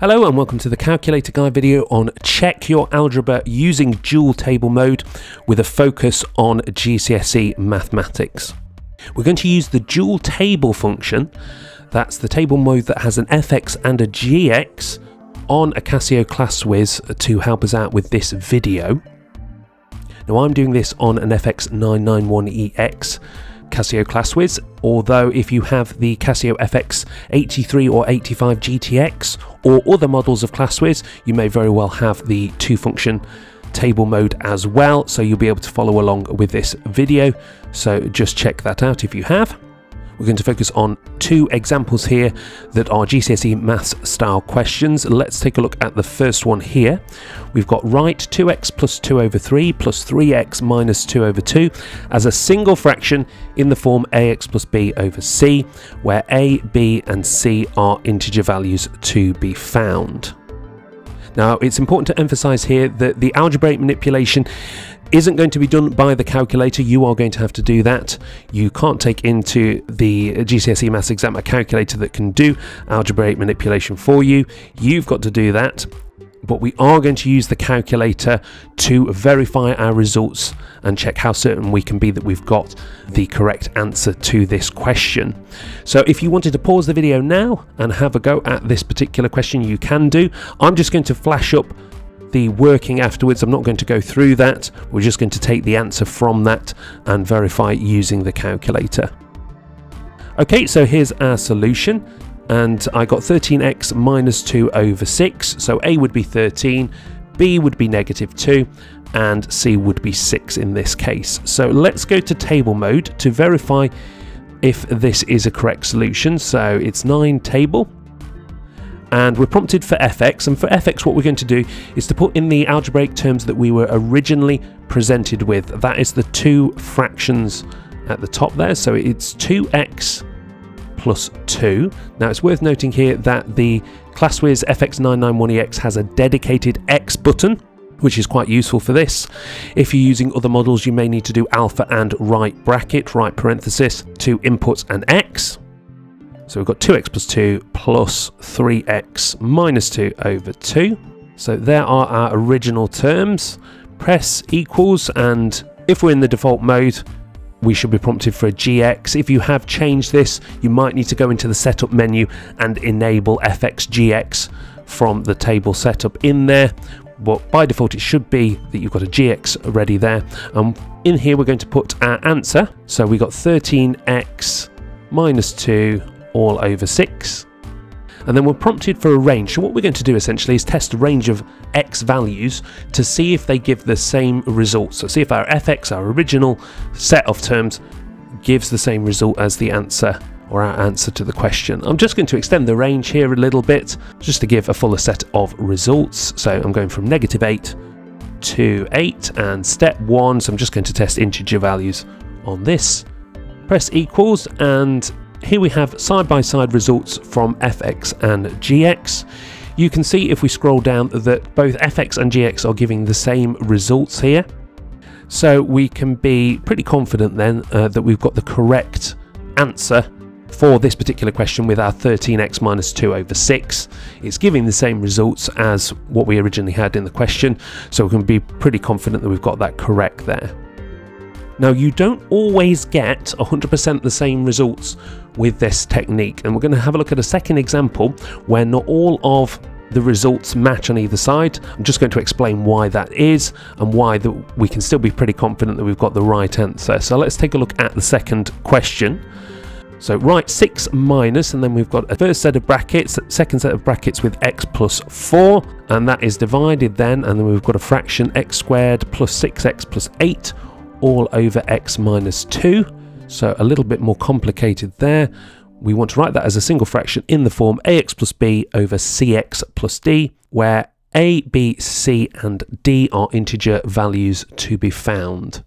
Hello and welcome to the Calculator Guide video on check your algebra using dual table mode with a focus on GCSE mathematics. We're going to use the dual table function, that's the table mode that has an fx and a gx on a Casio ClassWiz to help us out with this video. Now I'm doing this on an FX991EX Casio ClassWiz, although if you have the Casio FX 83 or 85 GTX or other models of ClassWiz, you may very well have the two function table mode as well, so you'll be able to follow along with this video. So just check that out if you have. We're going to focus on two examples here that are GCSE maths style questions. Let's take a look at the first one here. We've got write 2x plus 2 over 3 plus 3x minus 2 over 2 as a single fraction in the form ax plus b over c, where a, b and c are integer values to be found. Now, it's important to emphasize here that the algebraic manipulation isn't going to be done by the calculator. You are going to have to do that. You can't take into the GCSE Maths exam a calculator that can do algebraic manipulation for you. You've got to do that but we are going to use the calculator to verify our results and check how certain we can be that we've got the correct answer to this question. So if you wanted to pause the video now and have a go at this particular question, you can do. I'm just going to flash up the working afterwards. I'm not going to go through that. We're just going to take the answer from that and verify using the calculator. Okay, so here's our solution and I got 13x minus 2 over 6. So A would be 13, B would be negative 2, and C would be 6 in this case. So let's go to table mode to verify if this is a correct solution. So it's 9 table, and we're prompted for fx and for fx what we're going to do is to put in the algebraic terms that we were originally presented with that is the two fractions at the top there so it's 2x plus 2 now it's worth noting here that the ClassWiz FX991EX has a dedicated X button which is quite useful for this. If you're using other models, you may need to do alpha and right bracket, right parenthesis, to input an X. So we've got 2x plus 2 plus 3x minus 2 over 2. So there are our original terms. Press equals and if we're in the default mode, we should be prompted for a GX. If you have changed this, you might need to go into the setup menu and enable FXGX from the table setup in there. But by default, it should be that you've got a GX ready there. And in here, we're going to put our answer. So we got 13x minus 2 all over 6. And then we're prompted for a range. So what we're going to do essentially is test a range of x values to see if they give the same result. So see if our fx, our original set of terms, gives the same result as the answer or our answer to the question. I'm just going to extend the range here a little bit just to give a fuller set of results. So I'm going from negative 8 to 8 and step 1, so I'm just going to test integer values on this. Press equals and here we have side-by-side -side results from fx and gx. You can see if we scroll down that both fx and gx are giving the same results here. So we can be pretty confident then uh, that we've got the correct answer for this particular question with our 13x minus 2 over 6. It's giving the same results as what we originally had in the question, so we can be pretty confident that we've got that correct there. Now, you don't always get 100% the same results with this technique, and we're going to have a look at a second example where not all of the results match on either side. I'm just going to explain why that is and why the, we can still be pretty confident that we've got the right answer. So let's take a look at the second question. So write 6 minus, and then we've got a first set of brackets, second set of brackets with x plus 4, and that is divided then, and then we've got a fraction x squared plus 6x plus 8 all over x minus 2. So a little bit more complicated there. We want to write that as a single fraction in the form ax plus b over cx plus d, where a, b, c and d are integer values to be found.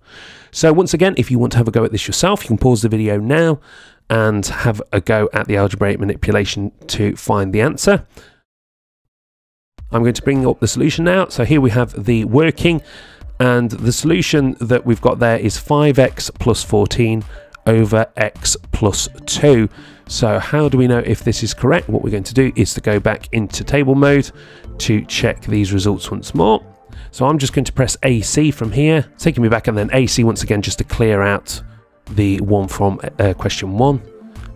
So once again, if you want to have a go at this yourself, you can pause the video now and have a go at the algebraic manipulation to find the answer. I'm going to bring up the solution now. So here we have the working and the solution that we've got there is 5x plus 14 over x plus 2. So how do we know if this is correct? What we're going to do is to go back into table mode to check these results once more. So I'm just going to press AC from here, taking me back and then AC once again just to clear out the one from uh, question one.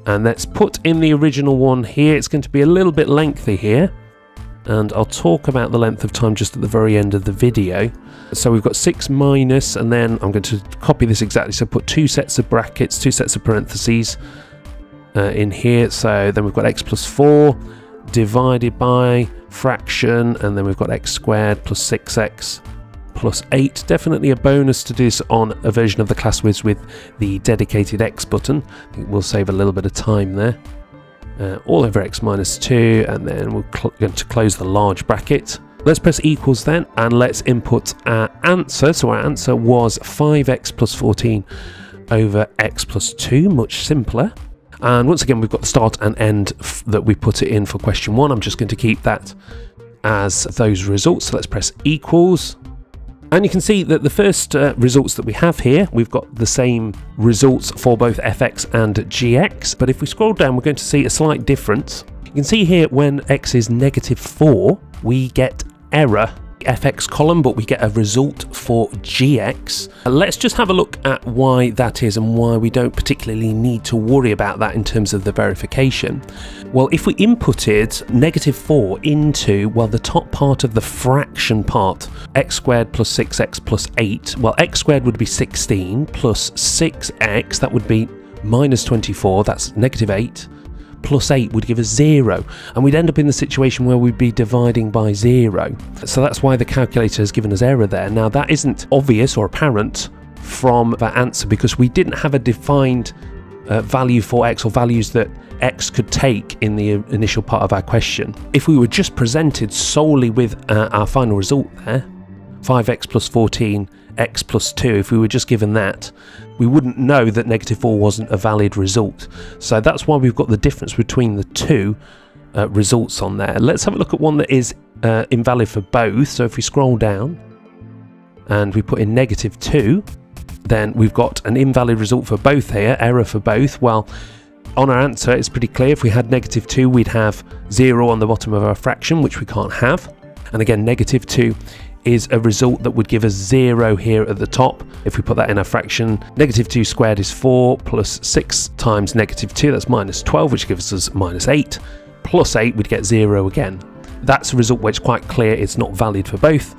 And let's put in the original one here. It's going to be a little bit lengthy here. And I'll talk about the length of time just at the very end of the video. So we've got 6 minus, and then I'm going to copy this exactly. So put two sets of brackets, two sets of parentheses uh, in here. So then we've got x plus 4 divided by fraction, and then we've got x squared plus 6x plus 8. Definitely a bonus to do this on a version of the ClassWiz with the dedicated X button. We'll save a little bit of time there. Uh, all over x minus 2 and then we're going to close the large bracket. Let's press equals then and let's input our answer. So our answer was 5x plus 14 over x plus 2, much simpler. And once again, we've got the start and end that we put it in for question one. I'm just going to keep that as those results. So let's press equals. And you can see that the first uh, results that we have here, we've got the same results for both fx and gx. But if we scroll down, we're going to see a slight difference. You can see here when x is negative 4, we get error fx column, but we get a result for gx. Let's just have a look at why that is and why we don't particularly need to worry about that in terms of the verification. Well, if we inputted negative 4 into, well, the top part of the fraction part, x squared plus 6x plus 8, well, x squared would be 16 plus 6x, that would be minus 24, that's negative 8 plus 8 would give us 0 and we'd end up in the situation where we'd be dividing by 0. So that's why the calculator has given us error there. Now that isn't obvious or apparent from that answer because we didn't have a defined uh, value for x or values that x could take in the initial part of our question. If we were just presented solely with uh, our final result there, 5x plus 14 x plus 2, if we were just given that, we wouldn't know that negative 4 wasn't a valid result. So that's why we've got the difference between the two uh, results on there. Let's have a look at one that is uh, invalid for both. So if we scroll down and we put in negative 2, then we've got an invalid result for both here, error for both. Well, on our answer, it's pretty clear. If we had negative 2, we'd have 0 on the bottom of our fraction, which we can't have. And again, negative 2 is a result that would give us 0 here at the top. If we put that in a fraction, negative 2 squared is 4 plus 6 times negative 2, that's minus 12, which gives us minus 8. Plus 8, we'd get 0 again. That's a result it's quite clear it's not valid for both.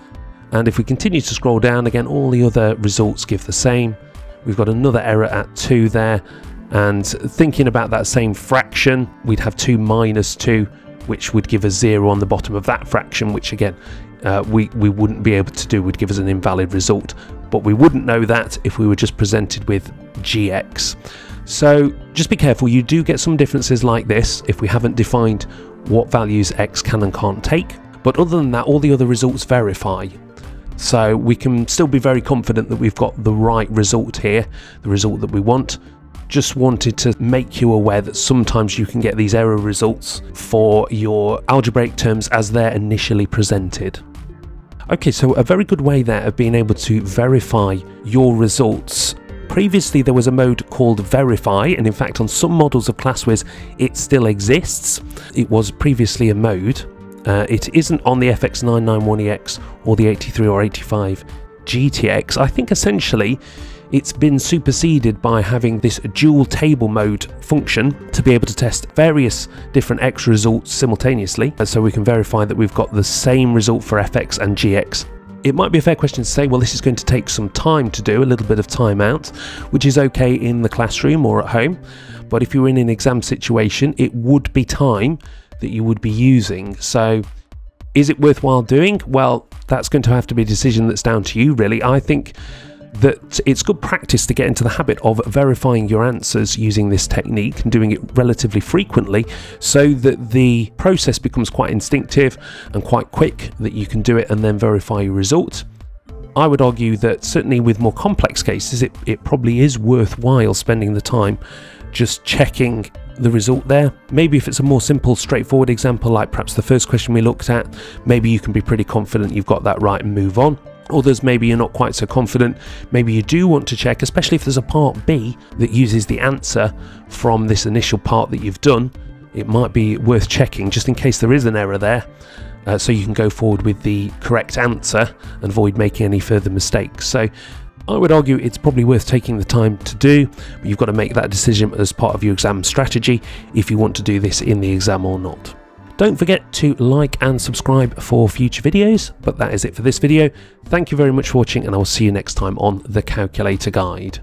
And if we continue to scroll down again, all the other results give the same. We've got another error at 2 there. And thinking about that same fraction, we'd have 2 minus 2, which would give us 0 on the bottom of that fraction, which again uh, we, we wouldn't be able to do would give us an invalid result. But we wouldn't know that if we were just presented with GX. So just be careful, you do get some differences like this if we haven't defined what values X can and can't take. But other than that, all the other results verify. So we can still be very confident that we've got the right result here, the result that we want. Just wanted to make you aware that sometimes you can get these error results for your algebraic terms as they're initially presented. Okay, so a very good way there of being able to verify your results. Previously, there was a mode called Verify, and in fact, on some models of ClassWiz, it still exists. It was previously a mode. Uh, it isn't on the FX991EX or the 83 or 85 GTX. I think essentially it's been superseded by having this dual table mode function to be able to test various different X results simultaneously, so we can verify that we've got the same result for FX and GX. It might be a fair question to say, well, this is going to take some time to do, a little bit of time out, which is okay in the classroom or at home. But if you're in an exam situation, it would be time that you would be using. So is it worthwhile doing? Well, that's going to have to be a decision that's down to you, really. I think that it's good practice to get into the habit of verifying your answers using this technique and doing it relatively frequently so that the process becomes quite instinctive and quite quick that you can do it and then verify your result. I would argue that certainly with more complex cases, it, it probably is worthwhile spending the time just checking the result there. Maybe if it's a more simple, straightforward example, like perhaps the first question we looked at, maybe you can be pretty confident you've got that right and move on. Others, maybe you're not quite so confident. Maybe you do want to check, especially if there's a part B that uses the answer from this initial part that you've done. It might be worth checking just in case there is an error there. Uh, so you can go forward with the correct answer and avoid making any further mistakes. So I would argue it's probably worth taking the time to do, but you've got to make that decision as part of your exam strategy if you want to do this in the exam or not. Don't forget to like and subscribe for future videos, but that is it for this video. Thank you very much for watching and I will see you next time on The Calculator Guide.